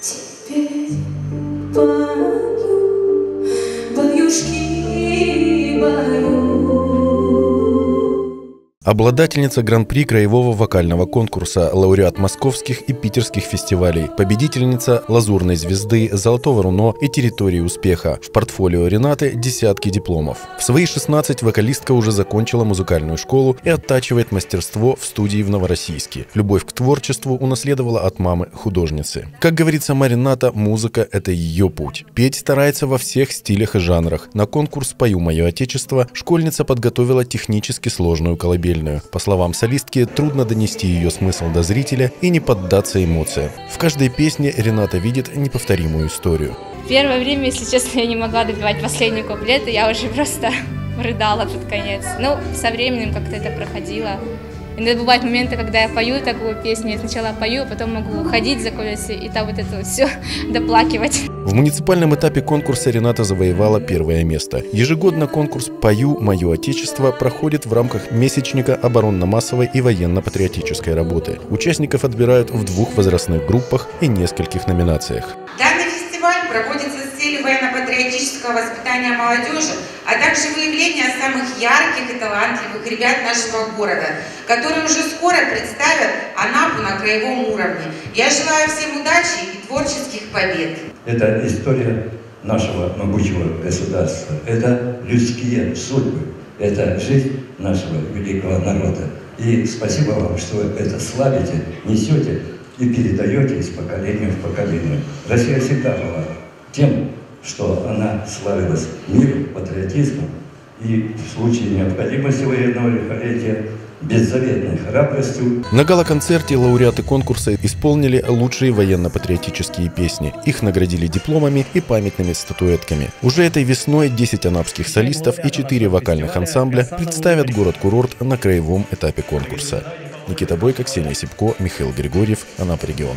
Теперь пою, Обладательница Гран-при краевого вокального конкурса, лауреат московских и питерских фестивалей, победительница «Лазурной звезды», «Золотого руно» и «Территории успеха». В портфолио Ренаты десятки дипломов. В свои 16 вокалистка уже закончила музыкальную школу и оттачивает мастерство в студии в Новороссийске. Любовь к творчеству унаследовала от мамы художницы. Как говорит сама Рената, музыка – это ее путь. Петь старается во всех стилях и жанрах. На конкурс «Пою мое отечество» школьница подготовила технически сложную колыбель колыбельную. По словам солистки, трудно донести ее смысл до зрителя и не поддаться эмоциям. В каждой песне Рената видит неповторимую историю. Первое время, если честно, я не могла добивать последний куплет, и я уже просто рыдала под конец. Ну, со временем как-то это проходило. Иногда бывают моменты, когда я пою такую песню, я сначала пою, а потом могу ходить за кулисы и там вот это все доплакивать. В муниципальном этапе конкурса Рената завоевала первое место. Ежегодно конкурс «Пою мое отечество» проходит в рамках месячника оборонно-массовой и военно-патриотической работы. Участников отбирают в двух возрастных группах и нескольких номинациях. Данный проводится с целью военно-патриотического воспитания молодежи, а также выявления самых ярких и талантливых ребят нашего города, которые уже скоро представят Анапу на краевом уровне. Я желаю всем удачи и творческих побед. Это история нашего могучего государства. Это людские судьбы. Это жизнь нашего великого народа. И спасибо вам, что это славите, несете и передаете из поколения в поколение. Россия всегда была тем, что она славилась миром, патриотизмом и в случае необходимости военного лихолетия беззаветной храбростью. На гала-концерте лауреаты конкурса исполнили лучшие военно-патриотические песни. Их наградили дипломами и памятными статуэтками. Уже этой весной 10 анапских солистов и 4 вокальных ансамбля представят город-курорт на краевом этапе конкурса. Никита Бойко, Ксения Сипко, Михаил Григорьев, Анапа регион.